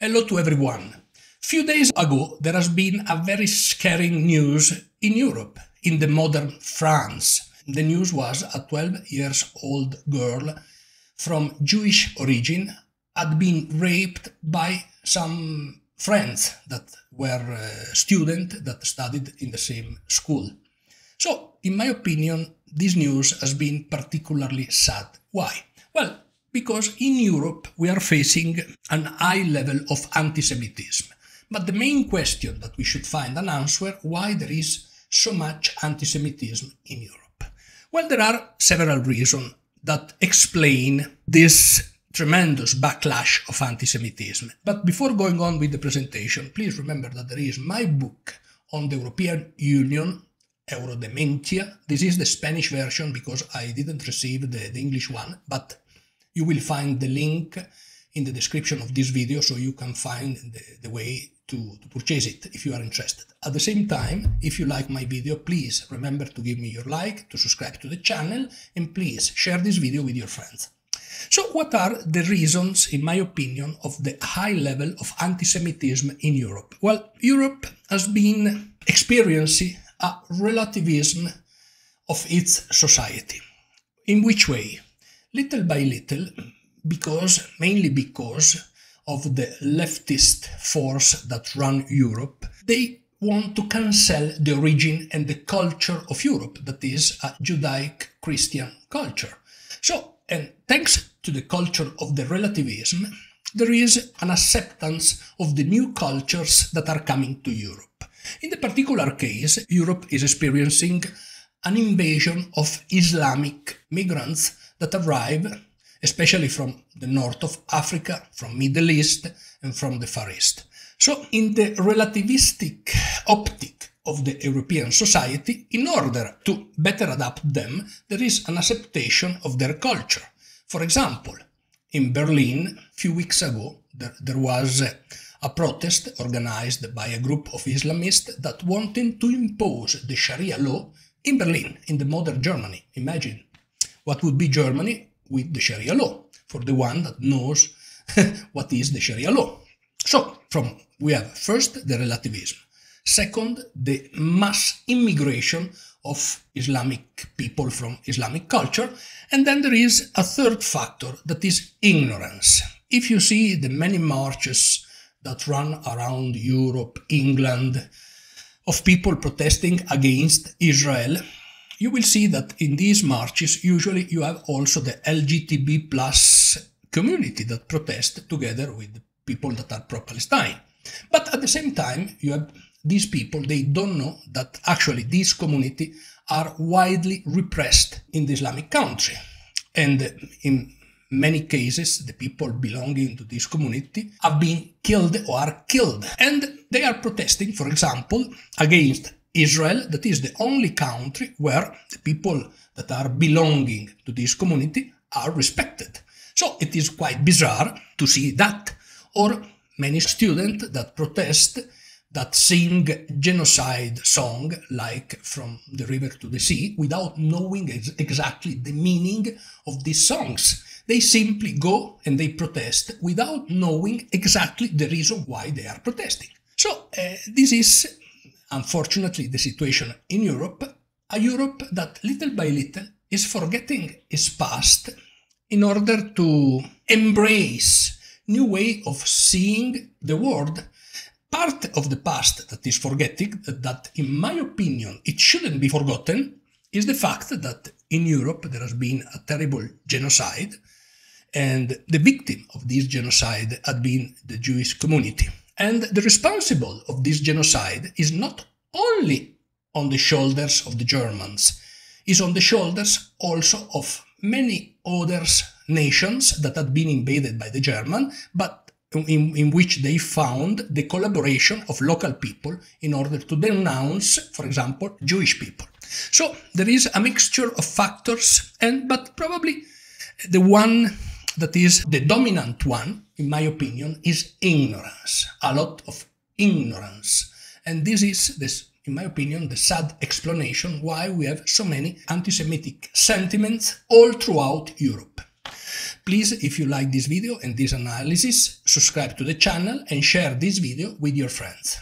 Hello to everyone. Few days ago, there has been a very scary news in Europe, in the modern France. The news was a 12 years old girl from Jewish origin had been raped by some friends that were uh, students that studied in the same school. So, in my opinion, this news has been particularly sad. Why? Well, because in Europe we are facing an high level of anti-Semitism. But the main question that we should find an answer why there is so much anti-Semitism in Europe. Well, there are several reasons that explain this tremendous backlash of anti-Semitism. But before going on with the presentation, please remember that there is my book on the European Union, Eurodementia. This is the Spanish version because I didn't receive the, the English one, but you will find the link in the description of this video so you can find the, the way to, to purchase it if you are interested. At the same time, if you like my video, please remember to give me your like, to subscribe to the channel, and please share this video with your friends. So what are the reasons, in my opinion, of the high level of anti-Semitism in Europe? Well, Europe has been experiencing a relativism of its society. In which way? Little by little, because mainly because of the leftist force that run Europe, they want to cancel the origin and the culture of Europe, that is a Judaic Christian culture. So, and thanks to the culture of the relativism, there is an acceptance of the new cultures that are coming to Europe. In the particular case, Europe is experiencing an invasion of Islamic migrants that arrive especially from the north of Africa, from Middle East and from the Far East. So in the relativistic optic of the European society, in order to better adapt them, there is an acceptation of their culture. For example, in Berlin, a few weeks ago, there, there was a, a protest organized by a group of Islamists that wanted to impose the Sharia law in Berlin, in the modern Germany. Imagine what would be Germany with the Sharia law, for the one that knows what is the Sharia law. So, from we have first the relativism, second the mass immigration of Islamic people from Islamic culture, and then there is a third factor that is ignorance. If you see the many marches that run around Europe, England, of people protesting against Israel, you will see that in these marches usually you have also the LGTB plus community that protest together with people that are pro-Palestine. But at the same time, you have these people, they don't know that actually these community are widely repressed in the Islamic country. And in many cases, the people belonging to this community have been killed or are killed. And they are protesting, for example, against Israel, that is the only country where the people that are belonging to this community are respected. So it is quite bizarre to see that. Or many students that protest, that sing genocide song like From the River to the Sea without knowing ex exactly the meaning of these songs. They simply go and they protest without knowing exactly the reason why they are protesting. So uh, this is unfortunately, the situation in Europe, a Europe that little by little is forgetting its past in order to embrace new way of seeing the world. Part of the past that is forgetting, that in my opinion it shouldn't be forgotten, is the fact that in Europe there has been a terrible genocide and the victim of this genocide had been the Jewish community. And the responsible of this genocide is not only on the shoulders of the Germans, is on the shoulders also of many other nations that had been invaded by the German, but in, in, which they found the collaboration of local people in order to denounce, for example, Jewish people. So there is a mixture of factors, and but probably the one that is the dominant one, in my opinion, is ignorance. A lot of ignorance. And this is, this, in my opinion, the sad explanation why we have so many anti Semitic sentiments all throughout Europe. Please, if you like this video and this analysis, subscribe to the channel and share this video with your friends.